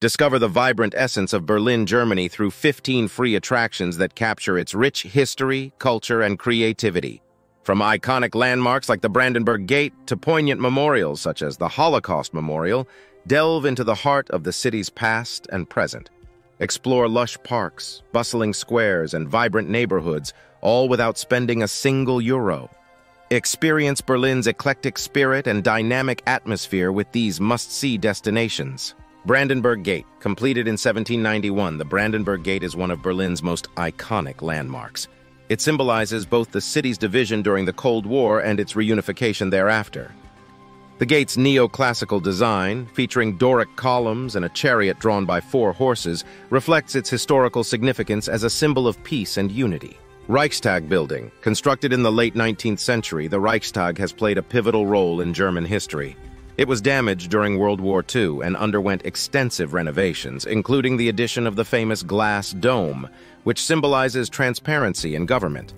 Discover the vibrant essence of Berlin, Germany through 15 free attractions that capture its rich history, culture, and creativity. From iconic landmarks like the Brandenburg Gate to poignant memorials such as the Holocaust Memorial, delve into the heart of the city's past and present. Explore lush parks, bustling squares, and vibrant neighborhoods, all without spending a single euro. Experience Berlin's eclectic spirit and dynamic atmosphere with these must-see destinations. Brandenburg Gate, completed in 1791, the Brandenburg Gate is one of Berlin's most iconic landmarks. It symbolizes both the city's division during the Cold War and its reunification thereafter. The gate's neoclassical design, featuring Doric columns and a chariot drawn by four horses, reflects its historical significance as a symbol of peace and unity. Reichstag building, constructed in the late 19th century, the Reichstag has played a pivotal role in German history. It was damaged during World War II and underwent extensive renovations, including the addition of the famous glass dome, which symbolizes transparency in government.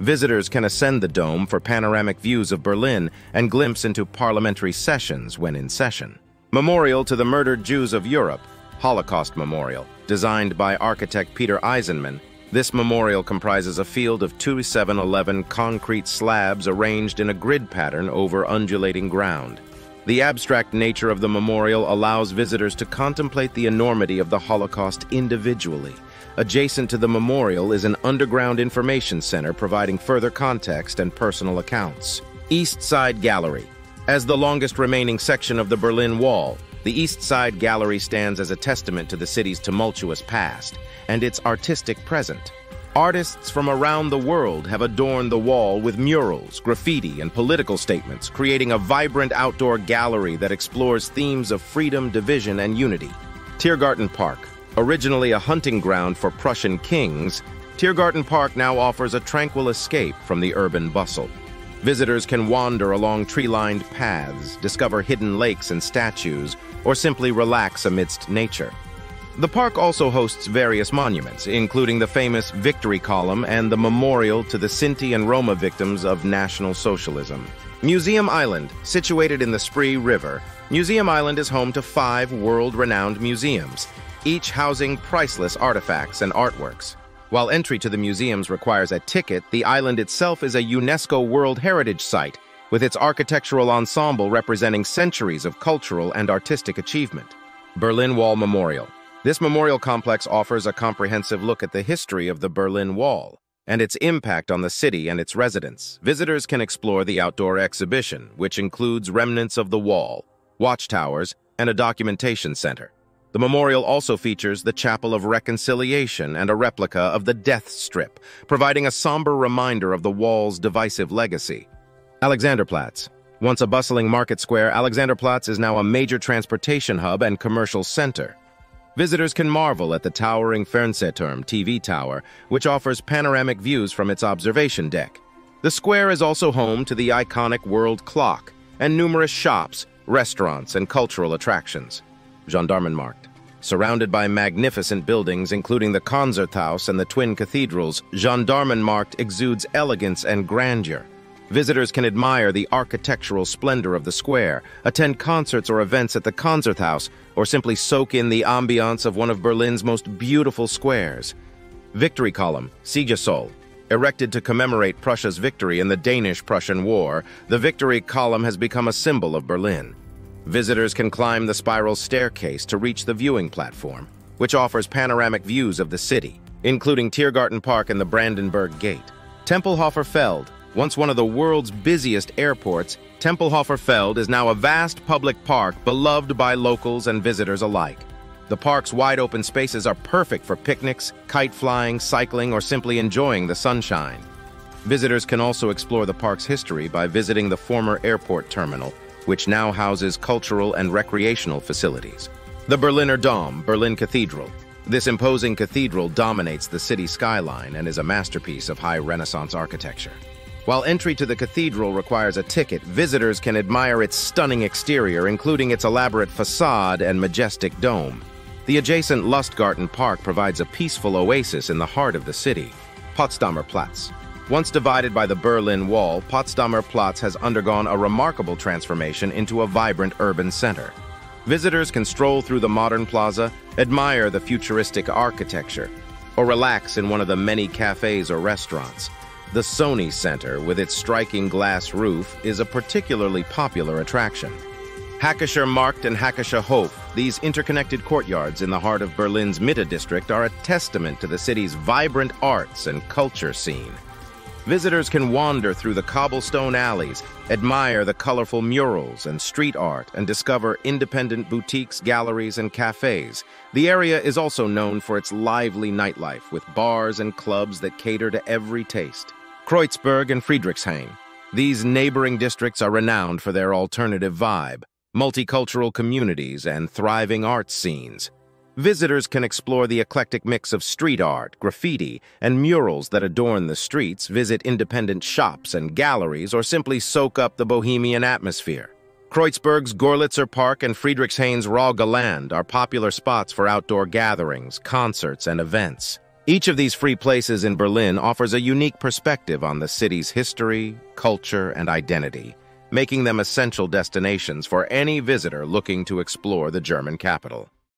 Visitors can ascend the dome for panoramic views of Berlin and glimpse into parliamentary sessions when in session. Memorial to the Murdered Jews of Europe, Holocaust Memorial, designed by architect Peter Eisenman, this memorial comprises a field of 2711 concrete slabs arranged in a grid pattern over undulating ground. The abstract nature of the memorial allows visitors to contemplate the enormity of the Holocaust individually. Adjacent to the memorial is an underground information center providing further context and personal accounts. East Side Gallery. As the longest remaining section of the Berlin Wall, the East Side Gallery stands as a testament to the city's tumultuous past and its artistic present. Artists from around the world have adorned the wall with murals, graffiti, and political statements, creating a vibrant outdoor gallery that explores themes of freedom, division, and unity. Tiergarten Park, originally a hunting ground for Prussian kings, Tiergarten Park now offers a tranquil escape from the urban bustle. Visitors can wander along tree-lined paths, discover hidden lakes and statues, or simply relax amidst nature. The park also hosts various monuments, including the famous Victory Column and the memorial to the Sinti and Roma victims of National Socialism. Museum Island, situated in the Spree River, Museum Island is home to five world-renowned museums, each housing priceless artifacts and artworks. While entry to the museums requires a ticket, the island itself is a UNESCO World Heritage Site, with its architectural ensemble representing centuries of cultural and artistic achievement. Berlin Wall Memorial this memorial complex offers a comprehensive look at the history of the Berlin Wall and its impact on the city and its residents. Visitors can explore the outdoor exhibition, which includes remnants of the wall, watchtowers, and a documentation center. The memorial also features the Chapel of Reconciliation and a replica of the Death Strip, providing a somber reminder of the wall's divisive legacy. Alexanderplatz. Once a bustling market square, Alexanderplatz is now a major transportation hub and commercial center. Visitors can marvel at the towering Fernsehturm TV tower, which offers panoramic views from its observation deck. The square is also home to the iconic World Clock and numerous shops, restaurants, and cultural attractions. Gendarmenmarkt. Surrounded by magnificent buildings, including the Konzerthaus and the twin cathedrals, Gendarmenmarkt exudes elegance and grandeur. Visitors can admire the architectural splendor of the square, attend concerts or events at the Konzerthaus, or simply soak in the ambiance of one of Berlin's most beautiful squares. Victory Column, Siegessäule. Erected to commemorate Prussia's victory in the Danish-Prussian War, the Victory Column has become a symbol of Berlin. Visitors can climb the spiral staircase to reach the viewing platform, which offers panoramic views of the city, including Tiergarten Park and the Brandenburg Gate. Tempelhofer Feld, once one of the world's busiest airports, Tempelhofer Feld is now a vast public park beloved by locals and visitors alike. The park's wide-open spaces are perfect for picnics, kite flying, cycling, or simply enjoying the sunshine. Visitors can also explore the park's history by visiting the former airport terminal, which now houses cultural and recreational facilities. The Berliner Dom, Berlin Cathedral. This imposing cathedral dominates the city skyline and is a masterpiece of high Renaissance architecture. While entry to the cathedral requires a ticket, visitors can admire its stunning exterior, including its elaborate facade and majestic dome. The adjacent Lustgarten Park provides a peaceful oasis in the heart of the city. Potsdamer Platz. Once divided by the Berlin Wall, Potsdamer Platz has undergone a remarkable transformation into a vibrant urban center. Visitors can stroll through the modern plaza, admire the futuristic architecture, or relax in one of the many cafes or restaurants. The Sony Center, with its striking glass roof, is a particularly popular attraction. Hackescher Markt and Hackescher Hof, these interconnected courtyards in the heart of Berlin's Mitte district, are a testament to the city's vibrant arts and culture scene. Visitors can wander through the cobblestone alleys, admire the colorful murals and street art, and discover independent boutiques, galleries, and cafes. The area is also known for its lively nightlife, with bars and clubs that cater to every taste. Kreuzberg and Friedrichshain. These neighboring districts are renowned for their alternative vibe, multicultural communities, and thriving art scenes. Visitors can explore the eclectic mix of street art, graffiti, and murals that adorn the streets, visit independent shops and galleries, or simply soak up the bohemian atmosphere. Kreuzberg's Görlitzer Park and Friedrichshain's RAW-Gelände are popular spots for outdoor gatherings, concerts, and events. Each of these free places in Berlin offers a unique perspective on the city's history, culture, and identity, making them essential destinations for any visitor looking to explore the German capital.